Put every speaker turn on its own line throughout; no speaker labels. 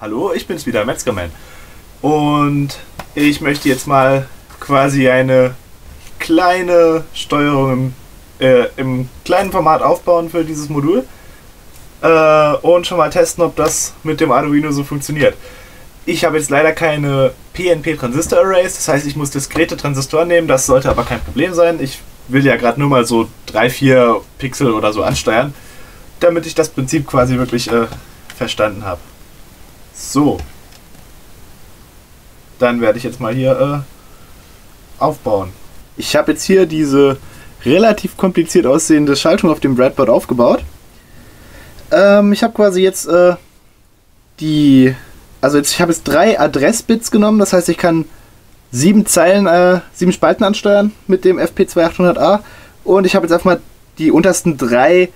Hallo, ich bin's wieder, Metzgerman. Und ich möchte jetzt mal quasi eine kleine Steuerung im, äh, im kleinen Format aufbauen für dieses Modul. Äh, und schon mal testen, ob das mit dem Arduino so funktioniert. Ich habe jetzt leider keine PNP-Transistor-Arrays, das heißt, ich muss diskrete Transistoren nehmen, das sollte aber kein Problem sein. Ich will ja gerade nur mal so 3-4 Pixel oder so ansteuern, damit ich das Prinzip quasi wirklich äh, verstanden habe. So. Dann werde ich jetzt mal hier äh, aufbauen. Ich habe jetzt hier diese relativ kompliziert aussehende Schaltung auf dem Breadboard aufgebaut. Ähm, ich habe quasi jetzt äh, die, also jetzt, ich habe jetzt drei Adressbits genommen, das heißt, ich kann sieben Zeilen, äh, sieben Spalten ansteuern mit dem FP2800A und ich habe jetzt einfach mal die untersten drei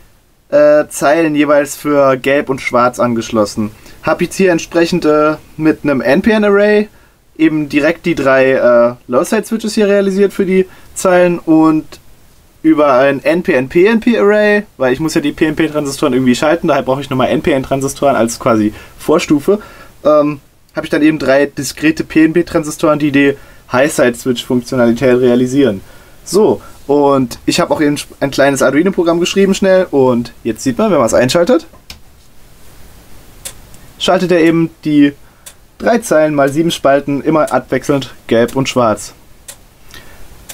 äh, Zeilen jeweils für Gelb und Schwarz angeschlossen. Habe jetzt hier entsprechend äh, mit einem NPN-Array eben direkt die drei äh, Low-Side-Switches hier realisiert für die Zeilen und über ein NPN-PNP-Array, weil ich muss ja die PNP-Transistoren irgendwie schalten, daher brauche ich nochmal NPN-Transistoren als quasi Vorstufe, ähm, habe ich dann eben drei diskrete PNP-Transistoren, die die High-Side-Switch-Funktionalität realisieren. So, und ich habe auch eben ein kleines Arduino-Programm geschrieben schnell und jetzt sieht man, wenn man es einschaltet, schaltet er eben die drei Zeilen mal sieben Spalten immer abwechselnd gelb und schwarz.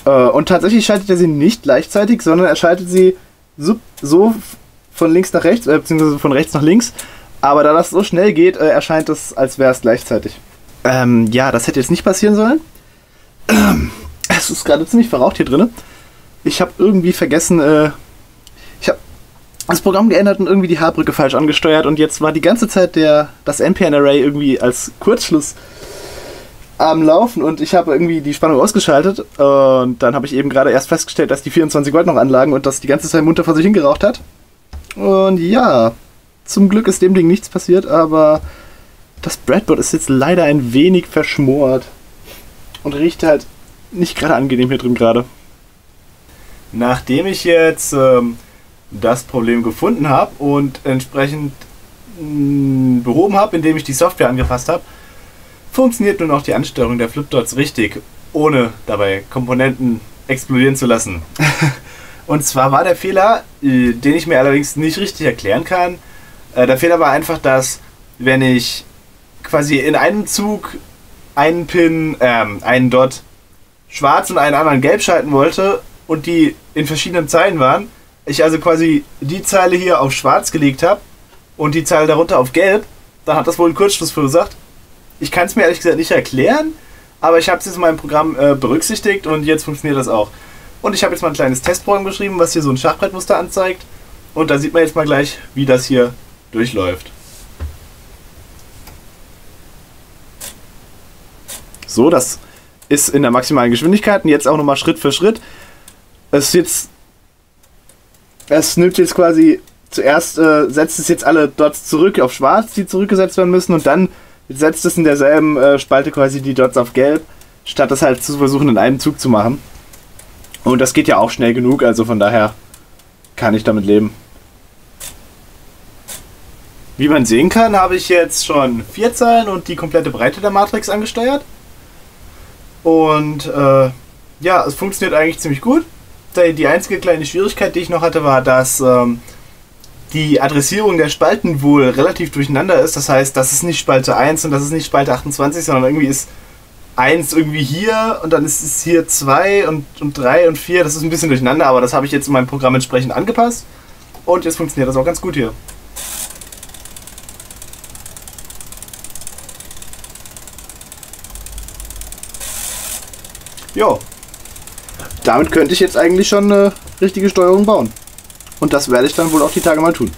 Äh, und tatsächlich schaltet er sie nicht gleichzeitig, sondern er schaltet sie so, so von links nach rechts, äh, beziehungsweise von rechts nach links. Aber da das so schnell geht, äh, erscheint es, als wäre es gleichzeitig. Ähm, ja, das hätte jetzt nicht passieren sollen. Es ist gerade ziemlich verraucht hier drin. Ich habe irgendwie vergessen, äh, das Programm geändert und irgendwie die H-Brücke falsch angesteuert und jetzt war die ganze Zeit der, das NPN-Array irgendwie als Kurzschluss am Laufen und ich habe irgendwie die Spannung ausgeschaltet und dann habe ich eben gerade erst festgestellt, dass die 24 Volt noch anlagen und das die ganze Zeit munter vor sich hingeraucht hat. Und ja, zum Glück ist dem Ding nichts passiert, aber das Breadboard ist jetzt leider ein wenig verschmort und riecht halt nicht gerade angenehm hier drin gerade. Nachdem ich jetzt ähm, das Problem gefunden habe und entsprechend mh, mm, behoben habe, indem ich die Software angepasst habe, funktioniert nun auch die Ansteuerung der Flipdots richtig, ohne dabei Komponenten explodieren zu lassen. Und zwar war der Fehler, äh, den ich mir allerdings nicht richtig erklären kann. Äh, der Fehler war einfach, dass wenn ich quasi in einem Zug einen Pin, ähm, einen Dot schwarz und einen anderen gelb schalten wollte und die in verschiedenen Zeilen waren, ich also quasi die Zeile hier auf schwarz gelegt habe und die Zeile darunter auf gelb, dann hat das wohl einen Kurzschluss verursacht ich kann es mir ehrlich gesagt nicht erklären, aber ich habe es jetzt in meinem Programm äh, berücksichtigt und jetzt funktioniert das auch. Und ich habe jetzt mal ein kleines Testprogramm geschrieben, was hier so ein Schachbrettmuster anzeigt. Und da sieht man jetzt mal gleich, wie das hier durchläuft. So, das ist in der maximalen Geschwindigkeit und jetzt auch nochmal Schritt für Schritt. Es jetzt. Es nimmt jetzt quasi zuerst äh, setzt es jetzt alle Dots zurück auf schwarz, die zurückgesetzt werden müssen und dann setzt es in derselben äh, Spalte quasi die Dots auf gelb, statt das halt zu versuchen in einem Zug zu machen. Und das geht ja auch schnell genug, also von daher kann ich damit leben. Wie man sehen kann, habe ich jetzt schon vier Zeilen und die komplette Breite der Matrix angesteuert. Und äh, ja, es funktioniert eigentlich ziemlich gut. Die einzige kleine Schwierigkeit, die ich noch hatte, war, dass ähm, die Adressierung der Spalten wohl relativ durcheinander ist. Das heißt, das ist nicht Spalte 1 und das ist nicht Spalte 28, sondern irgendwie ist 1 irgendwie hier und dann ist es hier 2 und, und 3 und 4. Das ist ein bisschen durcheinander, aber das habe ich jetzt in meinem Programm entsprechend angepasst. Und jetzt funktioniert das auch ganz gut hier. Jo. Damit könnte ich jetzt eigentlich schon eine richtige Steuerung bauen. Und das werde ich dann wohl auch die Tage mal tun.